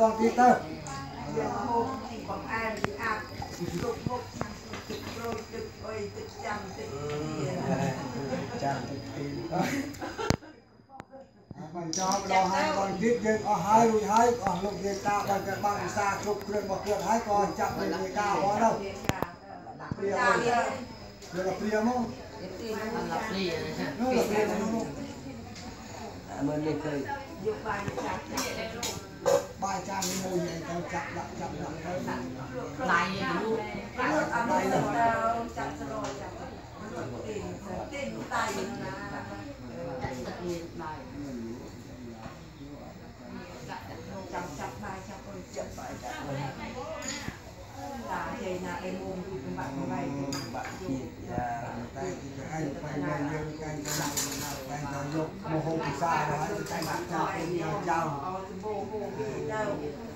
បងទៀតទៅយកហូបបង្អែមអាប់លោកមុខទឹកប្រូចទឹកអុយទឹកចាំទឹកចាំទឹកទីបានចូលម្ដងហើយបងទៀតយើងអស់ហើយរួចហើយអស់លោកនេតាបើកើតបានវិសាគ្រប់គ្រឿងរបស់គាត់ហើយក៏ចាប់លោកនេតាបងទៅព្រាព្រាព្រាមកព្រាព្រាព្រាមកមើលនេះទៅយកបានចាប់ព្រា tay trang ngồi vậy tao chặt lại chặt lại lại lại lại lại chặt rồi chặt tiền tiền tay chặt chặt bài chặt rồi chặt bài chặt là vậy là em ôm bạn bay bạn kia là tay hai tay bay lên tay cái 牛肉冇好食啊！就係白粥，啲咩粥？